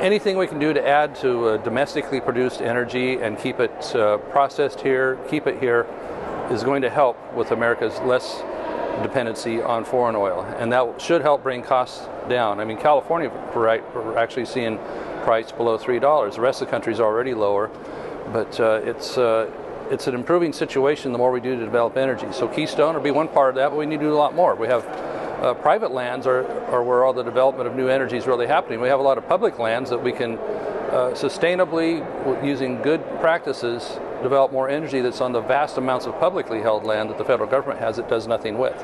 anything we can do to add to uh, domestically produced energy and keep it uh, processed here, keep it here, is going to help with America's less dependency on foreign oil, and that should help bring costs down. I mean, California, right, we're actually seeing price below three dollars. The rest of the country is already lower, but uh, it's uh, it's an improving situation the more we do to develop energy. So Keystone will be one part of that, but we need to do a lot more. We have uh, private lands are, are where all the development of new energy is really happening. We have a lot of public lands that we can uh, sustainably, using good practices, develop more energy that's on the vast amounts of publicly held land that the federal government has it does nothing with.